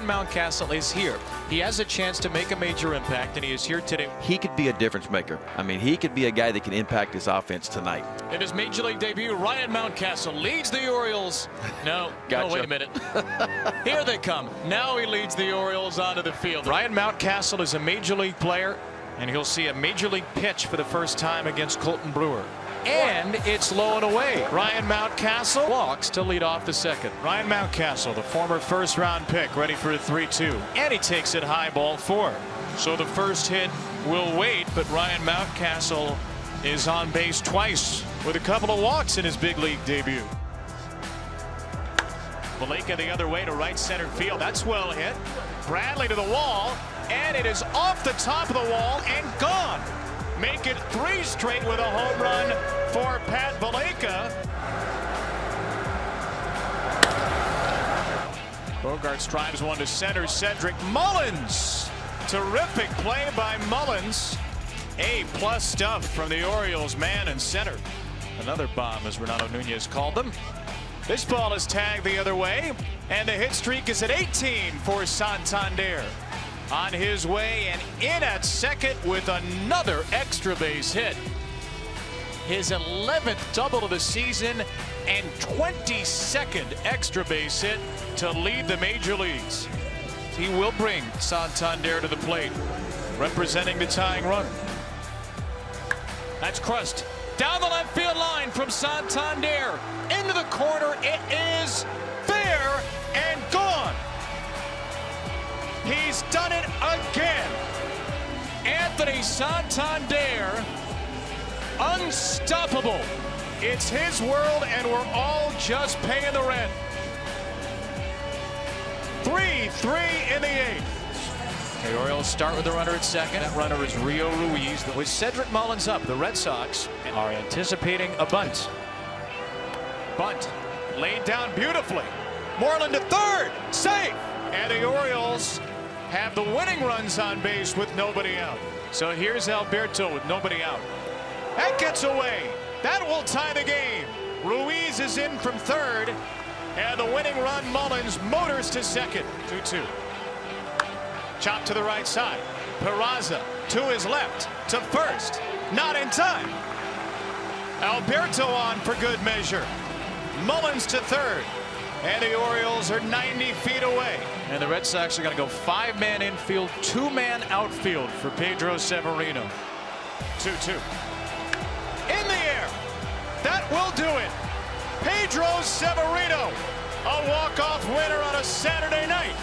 Ryan Mountcastle is here. He has a chance to make a major impact, and he is here today. He could be a difference maker. I mean, he could be a guy that can impact his offense tonight. In his major league debut, Ryan Mountcastle leads the Orioles. No, gotcha. no, wait a minute. here they come. Now he leads the Orioles onto the field. Ryan Mountcastle is a major league player, and he'll see a major league pitch for the first time against Colten Brewer and it's low and away. Ryan Mountcastle walks to lead off the second. Ryan Mountcastle, the former first round pick, ready for a 3-2. And he takes it high ball four. So the first hit will wait, but Ryan Mountcastle is on base twice with a couple of walks in his big league debut. Valaika the other way to right center field. That's well hit. Bradley to the wall, and it is off the top of the wall and gone make it three straight with a home run for Pat Valaika. Bogaerts drives one to center. Cedric Mullins. Terrific play by Mullins. A plus stuff from the Orioles man and center. Another bomb as Renato Nunez called them. This ball is tagged the other way and the hit streak is at 18 for Santander on his way and in at second with another extra base hit. His 11th double of the season and 22nd extra base hit to lead the major leagues. He will bring Santander to the plate, representing the tying run. That's crushed down the left field line from Santander into the corner. It is fair and gone. He's done it again. Anthony Santander, unstoppable. It's his world, and we're all just paying the rent. 3-3 in the eighth. The Orioles start with the runner at second. That runner is Rio Ruiz. With Cedric Mullins up, the Red Sox are anticipating a bunt. Bunt laid down beautifully. Moreland to third, safe. And the Orioles have the winning runs on base with nobody out. So here's Alberto with nobody out. That gets away. That will tie the game. Ruiz is in from third. And the winning run, Mullins, motors to second. 2-2. Chop to the right side. Peraza to his left. To first. Not in time. Alberto on for good measure. Mullins to third. And the Orioles are 90 feet away. And the Red Sox are going to go five-man infield, two-man outfield for Pedro Severino. 2-2. In the air. That will do it. Pedro Severino, a walk-off winner on a Saturday night.